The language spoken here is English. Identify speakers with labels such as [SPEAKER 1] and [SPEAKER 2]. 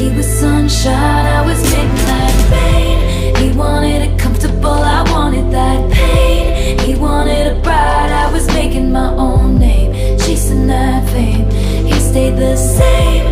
[SPEAKER 1] He was sunshine, I was midnight pain He wanted it comfortable, I wanted that pain. He wanted a bride, I was making my own name. Chasing that fame, he stayed the same.